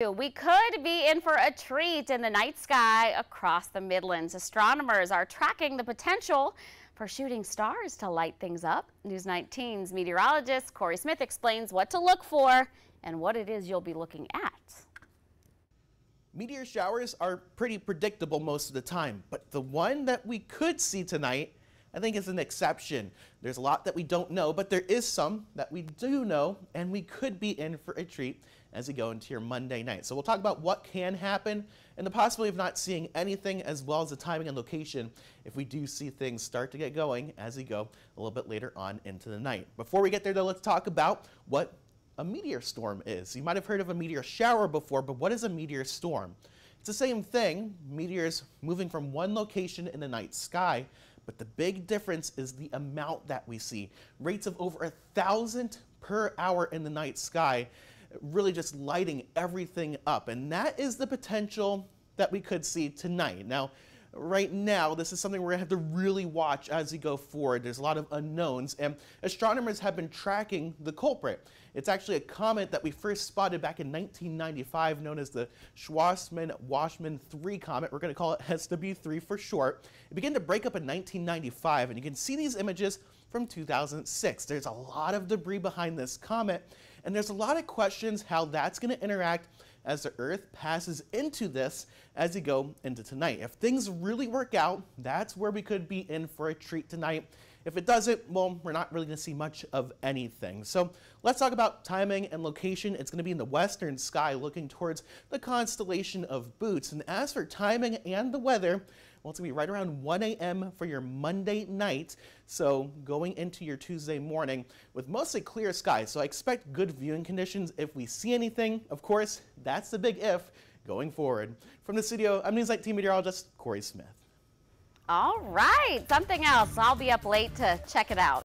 We could be in for a treat in the night sky across the Midlands. Astronomers are tracking the potential for shooting stars to light things up. News 19's meteorologist Corey Smith explains what to look for and what it is you'll be looking at. Meteor showers are pretty predictable most of the time, but the one that we could see tonight I think is an exception. There's a lot that we don't know, but there is some that we do know, and we could be in for a treat as we go into your Monday night. So we'll talk about what can happen and the possibility of not seeing anything as well as the timing and location if we do see things start to get going as we go a little bit later on into the night. Before we get there though, let's talk about what a meteor storm is. You might have heard of a meteor shower before, but what is a meteor storm? It's the same thing, meteors moving from one location in the night sky but the big difference is the amount that we see. Rates of over a thousand per hour in the night sky, really just lighting everything up. And that is the potential that we could see tonight. Now, right now, this is something we're going to have to really watch as we go forward. There's a lot of unknowns, and astronomers have been tracking the culprit. It's actually a comet that we first spotted back in 1995, known as the Schwassmann-Wachmann 3 comet. We're going to call it SW3 for short. It began to break up in 1995, and you can see these images from 2006. There's a lot of debris behind this comet, and there's a lot of questions how that's going to interact as the Earth passes into this as we go into tonight. If things really work out, that's where we could be in for a treat tonight. If it doesn't, well, we're not really going to see much of anything. So let's talk about timing and location. It's going to be in the western sky looking towards the constellation of Boots. And as for timing and the weather, well, it's going to be right around 1 a.m. for your Monday night. So going into your Tuesday morning with mostly clear skies. So I expect good viewing conditions. If we see anything, of course, that's the big if going forward. From the studio, I'm News 19 meteorologist Corey Smith. All right, something else. I'll be up late to check it out.